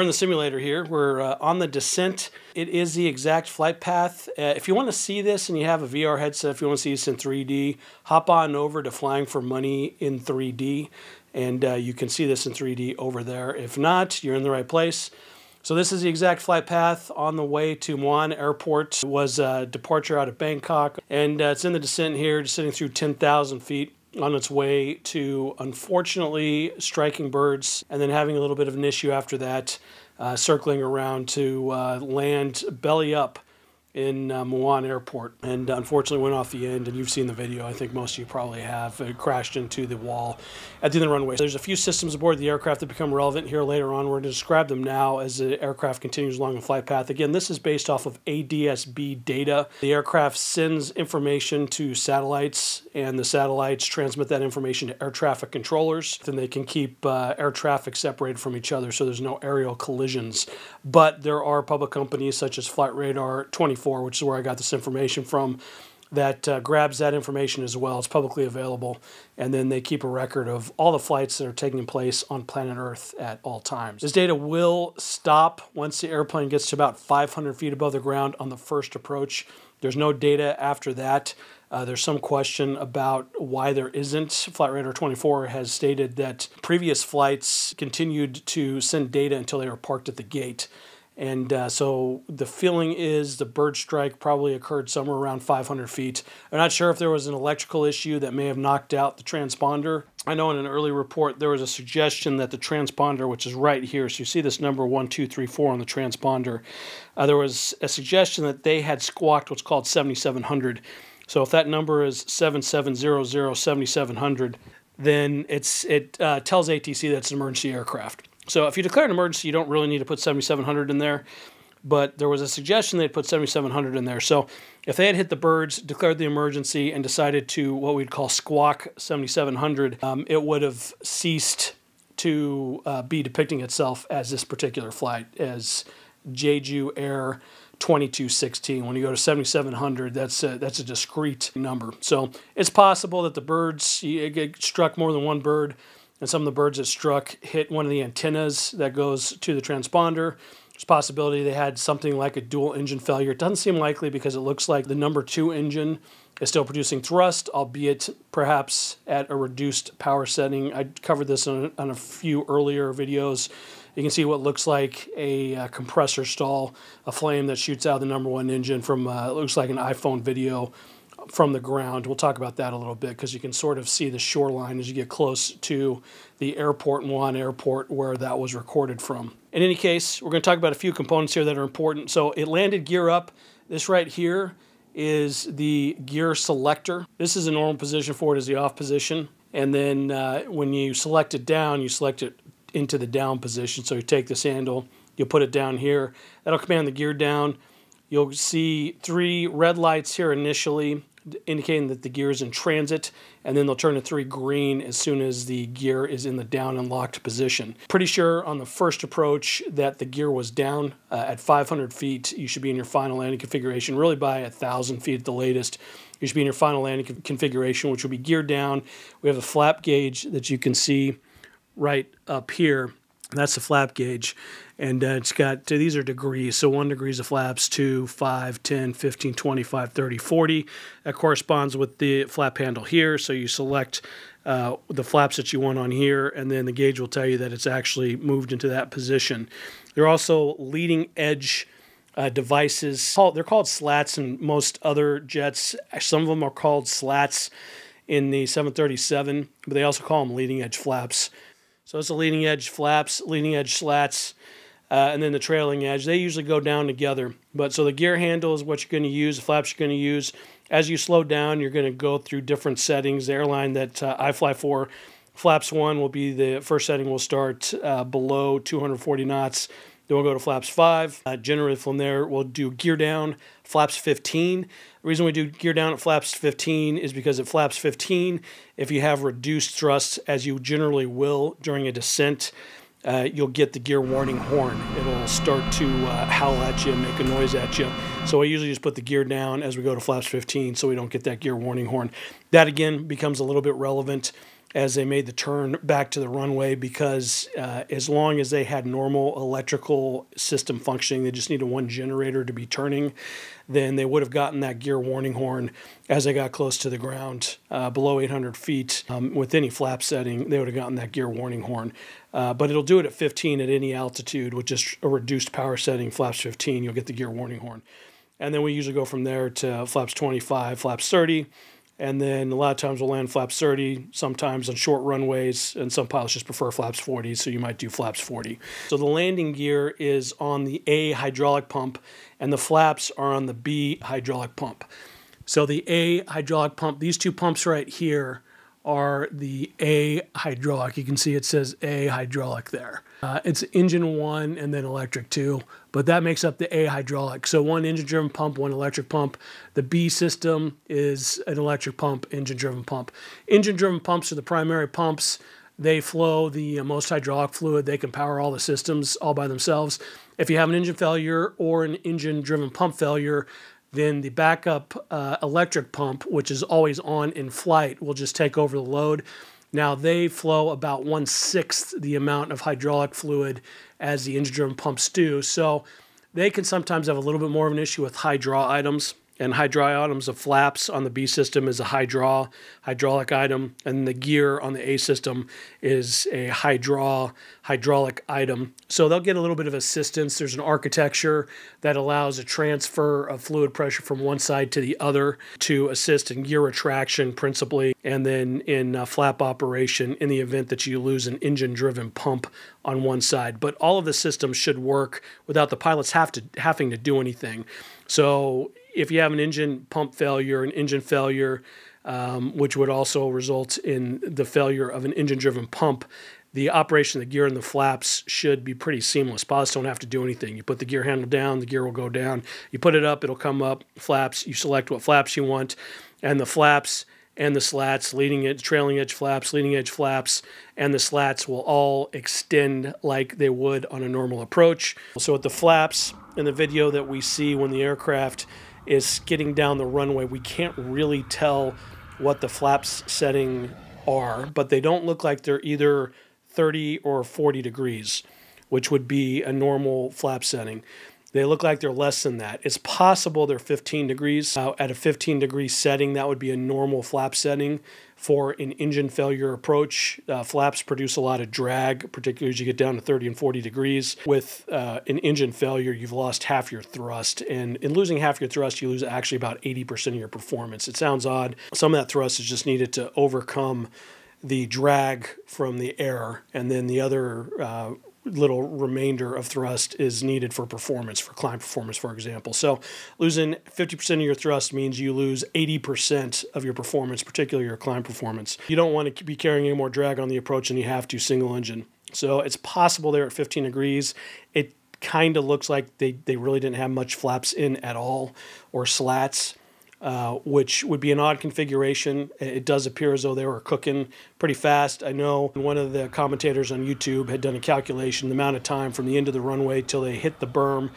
we're in the simulator here. We're uh, on the descent. It is the exact flight path. Uh, if you want to see this and you have a VR headset, if you want to see this in 3D, hop on over to Flying for Money in 3D, and uh, you can see this in 3D over there. If not, you're in the right place. So this is the exact flight path on the way to Muan Airport. It was a departure out of Bangkok, and uh, it's in the descent here, descending through 10,000 feet on its way to unfortunately striking birds and then having a little bit of an issue after that, uh, circling around to uh, land belly up in uh, Muan Airport and unfortunately went off the end. And you've seen the video, I think most of you probably have. It crashed into the wall at the end of the runway. There's a few systems aboard the aircraft that become relevant here later on. We're going to describe them now as the aircraft continues along the flight path. Again, this is based off of ADSB data. The aircraft sends information to satellites, and the satellites transmit that information to air traffic controllers. Then they can keep uh, air traffic separated from each other so there's no aerial collisions. But there are public companies such as Flight Radar 24 which is where I got this information from, that uh, grabs that information as well. It's publicly available. And then they keep a record of all the flights that are taking place on planet Earth at all times. This data will stop once the airplane gets to about 500 feet above the ground on the first approach. There's no data after that. Uh, there's some question about why there isn't. Flight Radar 24 has stated that previous flights continued to send data until they were parked at the gate. And uh, so the feeling is the bird strike probably occurred somewhere around 500 feet. I'm not sure if there was an electrical issue that may have knocked out the transponder. I know in an early report there was a suggestion that the transponder, which is right here, so you see this number 1234 on the transponder, uh, there was a suggestion that they had squawked what's called 7700. So if that number is 7700 7700, then it's, it uh, tells ATC that's an emergency aircraft. So if you declare an emergency, you don't really need to put 7,700 in there. But there was a suggestion they'd put 7,700 in there. So if they had hit the birds, declared the emergency, and decided to what we'd call squawk 7,700, um, it would have ceased to uh, be depicting itself as this particular flight, as Jeju Air 2216. When you go to 7700, that's a, that's a discrete number. So it's possible that the birds, it struck more than one bird and some of the birds that struck hit one of the antennas that goes to the transponder. There's possibility they had something like a dual engine failure. It doesn't seem likely because it looks like the number two engine is still producing thrust, albeit perhaps at a reduced power setting. I covered this on, on a few earlier videos. You can see what looks like a, a, compressor stall, a flame that shoots out the number one engine from, uh, looks like an iPhone video from the ground. We'll talk about that a little bit because you can sort of see the shoreline as you get close to the airport, Muan Airport, where that was recorded from. In any case, we're going to talk about a few components here that are important. So it landed gear up. This right here is the gear selector. This is a normal position for it, is the off position. And then uh, when you select it down, you select it into the down position. So you take this handle, you'll put it down here. That'll command the gear down. You'll see three red lights here initially indicating that the gear is in transit, and then they'll turn to three green as soon as the gear is in the down and locked position. Pretty sure on the first approach that the gear was down uh, at 500 feet. You should be in your final landing configuration, really by 1,000 feet at the latest. You should be in your final landing configuration, which will be geared down. We have a flap gauge that you can see right up here. That's the flap gauge. And uh, it's got these are degrees. So one degrees of flaps 2 5 10 15 25 30 40 that corresponds with the flap handle here. So you select uh, the flaps that you want on here and then the gauge will tell you that it's actually moved into that position. They're also leading edge uh, devices. They're called slats in most other jets. Some of them are called slats in the 737 but they also call them leading edge flaps so it's the leading edge flaps leading edge slats uh, and then the trailing edge. They usually go down together. But so the gear handle is what you're going to use, the flaps you're going to use. As you slow down, you're going to go through different settings. The airline that uh, I fly for, flaps one will be the first setting will start uh, below 240 knots. Then we'll go to flaps five. Uh, generally from there, we'll do gear down, flaps 15. The reason we do gear down at flaps 15 is because at flaps 15, if you have reduced thrust, as you generally will during a descent, uh, you'll get the gear warning horn. It'll start to uh, howl at you and make a noise at you. So I usually just put the gear down as we go to flaps 15 so we don't get that gear warning horn. That again becomes a little bit relevant as they made the turn back to the runway because uh, as long as they had normal electrical system functioning, they just needed one generator to be turning, then they would have gotten that gear warning horn as they got close to the ground uh, below 800 feet. Um, with any flap setting, they would have gotten that gear warning horn. Uh, but it'll do it at 15 at any altitude with just a reduced power setting, flaps 15, you'll get the gear warning horn. And then we usually go from there to flaps 25, flaps 30 and then a lot of times we'll land flaps 30, sometimes on short runways, and some pilots just prefer flaps 40, so you might do flaps 40. So the landing gear is on the A hydraulic pump, and the flaps are on the B hydraulic pump. So the A hydraulic pump, these two pumps right here are the A hydraulic. You can see it says A hydraulic there. Uh, it's engine one and then electric two, but that makes up the A hydraulic. So one engine driven pump, one electric pump. The B system is an electric pump, engine driven pump. Engine driven pumps are the primary pumps. They flow the most hydraulic fluid. They can power all the systems all by themselves. If you have an engine failure or an engine driven pump failure, then the backup uh, electric pump, which is always on in flight, will just take over the load. Now they flow about one sixth the amount of hydraulic fluid as the engine driven pumps do. So they can sometimes have a little bit more of an issue with high draw items and high items of flaps on the B system is a high draw hydraulic item, and the gear on the A system is a high draw hydraulic item. So they'll get a little bit of assistance. There's an architecture that allows a transfer of fluid pressure from one side to the other to assist in gear retraction principally, and then in uh, flap operation in the event that you lose an engine driven pump on one side. But all of the systems should work without the pilots have to having to do anything. So if you have an engine pump failure, an engine failure, um, which would also result in the failure of an engine driven pump, the operation of the gear and the flaps should be pretty seamless. Pilots don't have to do anything. You put the gear handle down, the gear will go down. You put it up, it'll come up. Flaps, you select what flaps you want, and the flaps and the slats, leading edge, trailing edge flaps, leading edge flaps, and the slats will all extend like they would on a normal approach. So with the flaps in the video that we see when the aircraft is skidding down the runway. We can't really tell what the flaps setting are, but they don't look like they're either 30 or 40 degrees, which would be a normal flap setting. They look like they're less than that. It's possible they're 15 degrees. Uh, at a 15 degree setting, that would be a normal flap setting for an engine failure approach. Uh, flaps produce a lot of drag, particularly as you get down to 30 and 40 degrees. With uh, an engine failure, you've lost half your thrust. And in losing half your thrust, you lose actually about 80% of your performance. It sounds odd. Some of that thrust is just needed to overcome the drag from the air, and then the other uh, little remainder of thrust is needed for performance, for climb performance, for example. So losing 50% of your thrust means you lose 80% of your performance, particularly your climb performance. You don't want to be carrying any more drag on the approach than you have to single engine. So it's possible there at 15 degrees. It kind of looks like they, they really didn't have much flaps in at all or slats. Uh, which would be an odd configuration. It does appear as though they were cooking pretty fast. I know one of the commentators on YouTube had done a calculation, the amount of time from the end of the runway till they hit the berm,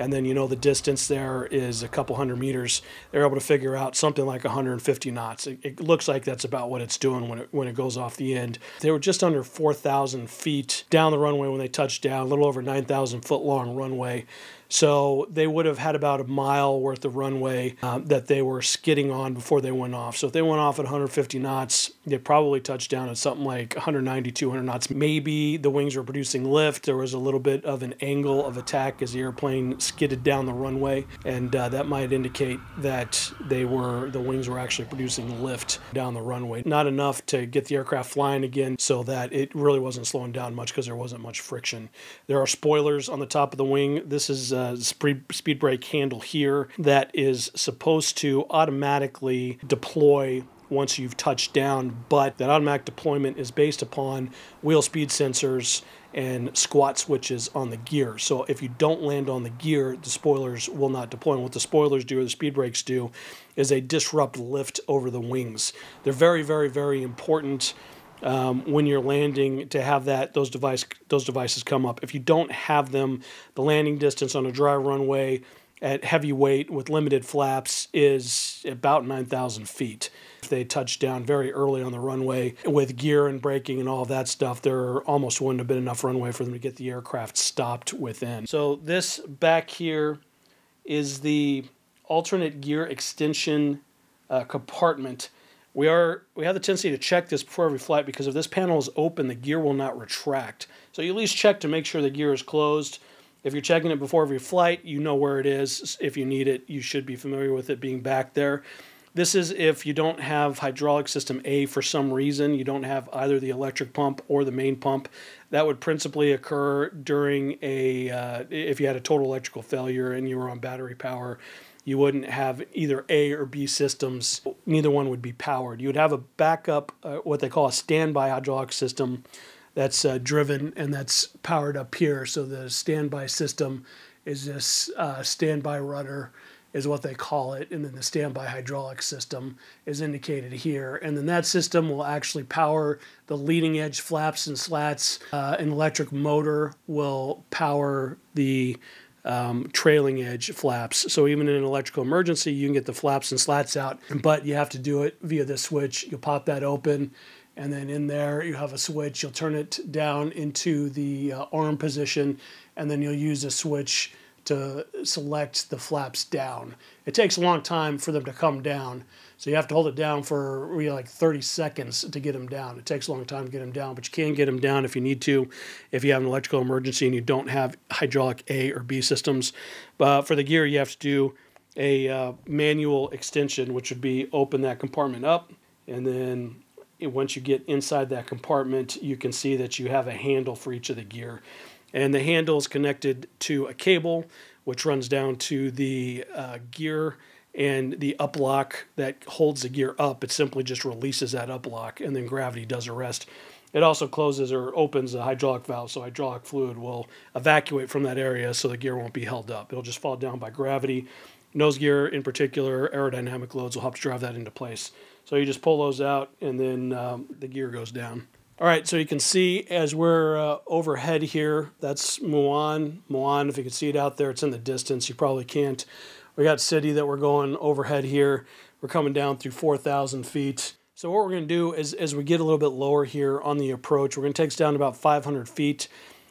and then you know the distance there is a couple hundred meters. They're able to figure out something like 150 knots. It, it looks like that's about what it's doing when it when it goes off the end. They were just under 4,000 feet down the runway when they touched down, a little over 9,000 foot long runway. So they would have had about a mile worth of runway uh, that they were skidding on before they went off. So if they went off at 150 knots, they probably touched down at something like 190, 200 knots. Maybe the wings were producing lift. There was a little bit of an angle of attack as the airplane skidded down the runway, and uh, that might indicate that they were the wings were actually producing lift down the runway. Not enough to get the aircraft flying again, so that it really wasn't slowing down much because there wasn't much friction. There are spoilers on the top of the wing. This is uh, uh, speed brake handle here that is supposed to automatically deploy once you've touched down, but that automatic deployment is based upon wheel speed sensors and squat switches on the gear. So if you don't land on the gear, the spoilers will not deploy. And what the spoilers do, or the speed brakes do, is they disrupt lift over the wings. They're very, very, very important um, when you're landing to have that those device those devices come up. If you don't have them, the landing distance on a dry runway at heavy weight with limited flaps is about 9,000 feet. If they touch down very early on the runway with gear and braking and all that stuff, there almost wouldn't have been enough runway for them to get the aircraft stopped within. So this back here is the alternate gear extension uh, compartment. We are we have the tendency to check this before every flight because if this panel is open, the gear will not retract. So you at least check to make sure the gear is closed. If you're checking it before every flight, you know where it is. If you need it, you should be familiar with it being back there. This is if you don't have hydraulic system A for some reason, you don't have either the electric pump or the main pump. That would principally occur during a, uh, if you had a total electrical failure and you were on battery power, you wouldn't have either A or B systems. Neither one would be powered. You would have a backup, uh, what they call a standby hydraulic system that's uh, driven and that's powered up here. So the standby system is this uh, standby rudder is what they call it, and then the standby hydraulic system is indicated here. And then that system will actually power the leading edge flaps and slats. Uh, an electric motor will power the um, trailing edge flaps. So even in an electrical emergency, you can get the flaps and slats out, but you have to do it via the switch. You'll pop that open and then in there you have a switch. You'll turn it down into the uh, arm position, and then you'll use a switch to select the flaps down. It takes a long time for them to come down, so you have to hold it down for like 30 seconds to get them down. It takes a long time to get them down, but you can get them down if you need to, if you have an electrical emergency and you don't have hydraulic A or B systems. But for the gear, you have to do a uh, manual extension, which would be open that compartment up and then once you get inside that compartment, you can see that you have a handle for each of the gear. And the handle is connected to a cable, which runs down to the uh, gear and the up lock that holds the gear up. It simply just releases that up lock, and then gravity does the rest. It also closes or opens the hydraulic valve, so hydraulic fluid will evacuate from that area so the gear won't be held up. It'll just fall down by gravity. Nose gear, in particular, aerodynamic loads will help to drive that into place. So you just pull those out and then um, the gear goes down. All right, so you can see as we're uh, overhead here, that's Muan. Muan, if you can see it out there, it's in the distance. You probably can't. We got city that we're going overhead here. We're coming down through 4,000 feet. So what we're going to do is as we get a little bit lower here on the approach, we're going to take us down to about 500 feet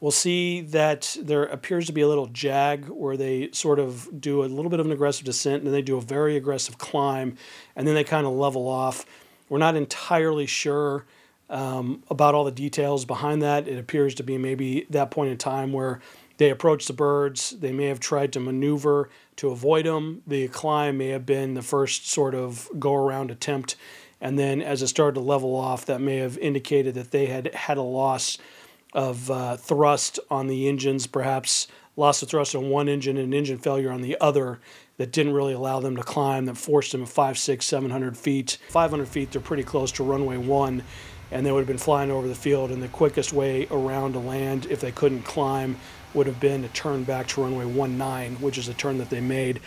we'll see that there appears to be a little jag where they sort of do a little bit of an aggressive descent and then they do a very aggressive climb and then they kind of level off. We're not entirely sure um, about all the details behind that. It appears to be maybe that point in time where they approached the birds. They may have tried to maneuver to avoid them. The climb may have been the first sort of go around attempt. And then as it started to level off, that may have indicated that they had had a loss of uh, thrust on the engines, perhaps loss of thrust on one engine and engine failure on the other that didn't really allow them to climb, that forced them five, six, seven hundred feet. 500 feet, they're pretty close to runway one, and they would have been flying over the field. And the quickest way around to land, if they couldn't climb, would have been to turn back to runway 19, which is a turn that they made.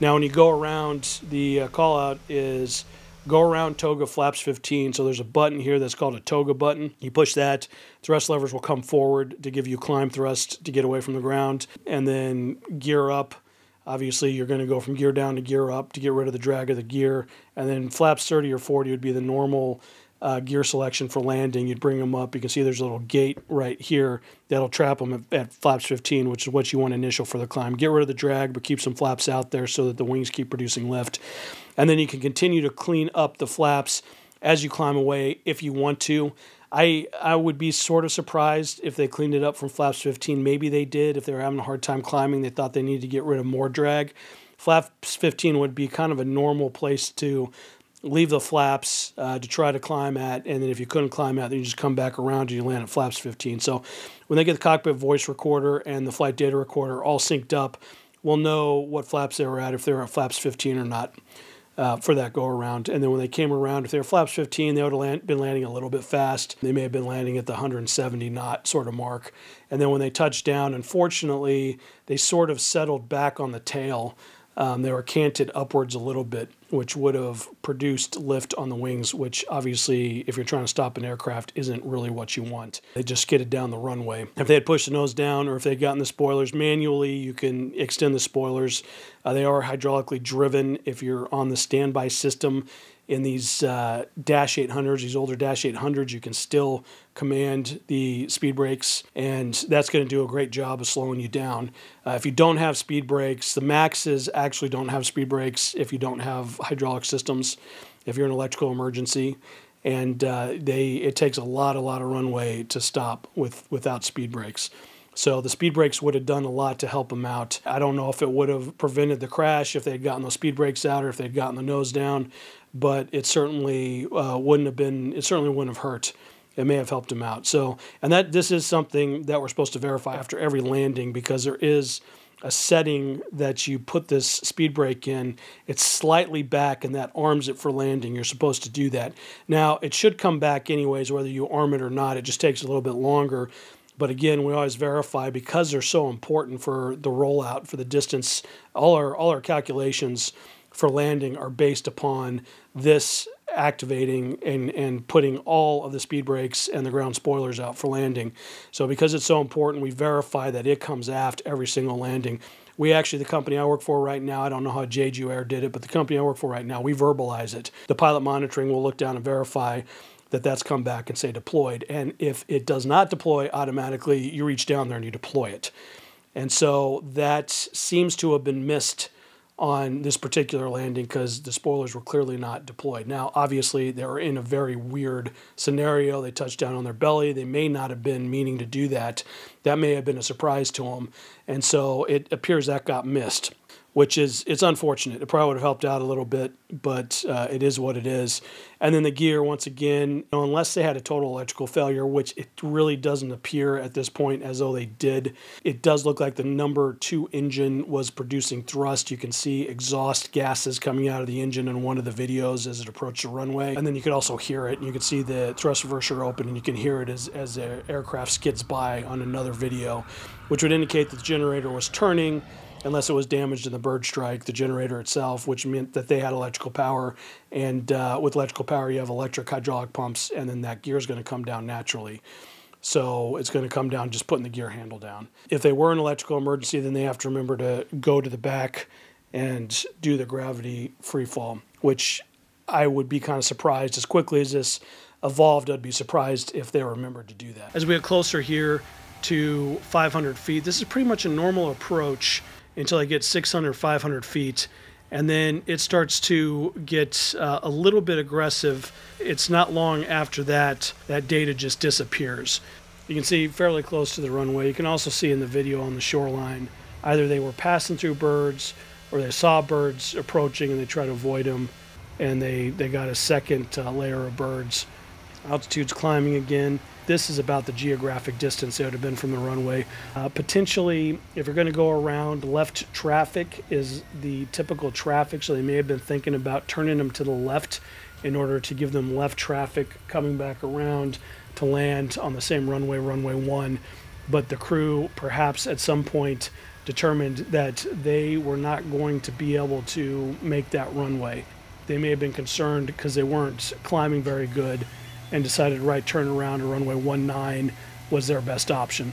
Now, when you go around, the uh, call out is go around toga flaps 15. So there's a button here that's called a toga button. You push that, thrust levers will come forward to give you climb thrust to get away from the ground. And then gear up. Obviously, you're going to go from gear down to gear up to get rid of the drag of the gear. And then flaps 30 or 40 would be the normal uh, gear selection for landing. You'd bring them up. You can see there's a little gate right here that'll trap them at, at, flaps 15, which is what you want initial for the climb. Get rid of the drag, but keep some flaps out there so that the wings keep producing lift. And then you can continue to clean up the flaps as you climb away if you want to. I I would be sort of surprised if they cleaned it up from flaps 15. Maybe they did. If they were having a hard time climbing, they thought they needed to get rid of more drag. Flaps 15 would be kind of a normal place to leave the flaps uh, to try to climb at, and then if you couldn't climb at, then you just come back around and you land at flaps 15. So when they get the cockpit voice recorder and the flight data recorder all synced up, we'll know what flaps they were at, if they were at flaps 15 or not uh, for that go around. And then when they came around, if they were flaps 15, they would have land, been landing a little bit fast. They may have been landing at the 170 knot sort of mark. And then when they touched down, unfortunately, they sort of settled back on the tail. Um, they were canted upwards a little bit, which would have produced lift on the wings, which obviously, if you're trying to stop an aircraft, isn't really what you want. They just skidded down the runway. If they had pushed the nose down or if they had gotten the spoilers manually, you can extend the spoilers. Uh, they are hydraulically driven. If you're on the standby system, in these uh, Dash 800s, these older Dash 800s, you can still command the speed brakes, and that's going to do a great job of slowing you down. Uh, if you don't have speed brakes, the Maxes actually don't have speed brakes if you don't have hydraulic systems, if you're in an electrical emergency. And uh, they it takes a lot, a lot of runway to stop with without speed brakes. So the speed brakes would have done a lot to help them out. I don't know if it would have prevented the crash if they'd gotten those speed brakes out or if they'd gotten the nose down but it certainly uh, wouldn't have been. It certainly wouldn't have hurt. It may have helped him out. So, and that this is something that we're supposed to verify after every landing because there is a setting that you put this speed brake in. It's slightly back and that arms it for landing. You're supposed to do that. Now, it should come back anyways, whether you arm it or not. It just takes a little bit longer. But again, we always verify because they're so important for the rollout, for the distance. All our all our calculations for landing are based upon this activating and, and putting all of the speed brakes and the ground spoilers out for landing. So because it's so important, we verify that it comes aft every single landing. We actually, the company I work for right now, I don't know how Jeju Air did it, but the company I work for right now, we verbalize it. The pilot monitoring will look down and verify that that's come back and say deployed. And if it does not deploy automatically, you reach down there and you deploy it. And so that seems to have been missed on this particular landing because the spoilers were clearly not deployed. Now, obviously, they were in a very weird scenario. They touched down on their belly. They may not have been meaning to do that. That may have been a surprise to them. And so it appears that got missed which is it's unfortunate. It probably would have helped out a little bit, but uh, it is what it is. And then the gear, once again, you know, unless they had a total electrical failure, which it really doesn't appear at this point as though they did, it does look like the number two engine was producing thrust. You can see exhaust gases coming out of the engine in one of the videos as it approached the runway, and then you could also hear it. You can see the thrust reverser open, and you can hear it as as the aircraft skids by on another video, which would indicate that the generator was turning unless it was damaged in the bird strike, the generator itself, which meant that they had electrical power. And uh, with electrical power, you have electric hydraulic pumps, and then that gear is going to come down naturally. So it's going to come down just putting the gear handle down. If they were an electrical emergency, then they have to remember to go to the back and do the gravity free fall, which I would be kind of surprised as quickly as this evolved. I'd be surprised if they remembered to do that. As we get closer here to 500 feet, this is pretty much a normal approach until I get 600, 500 feet. And then it starts to get uh, a little bit aggressive. It's not long after that that data just disappears. You can see fairly close to the runway. You can also see in the video on the shoreline either they were passing through birds or they saw birds approaching and they try to avoid them and they, they got a second uh, layer of birds. Altitude's climbing again this is about the geographic distance it would have been from the runway. Uh, potentially, if you're going to go around, left traffic is the typical traffic, so they may have been thinking about turning them to the left in order to give them left traffic coming back around to land on the same runway, runway one. But the crew, perhaps at some point, determined that they were not going to be able to make that runway. They may have been concerned because they weren't climbing very good and decided right turn around to runway 19 was their best option.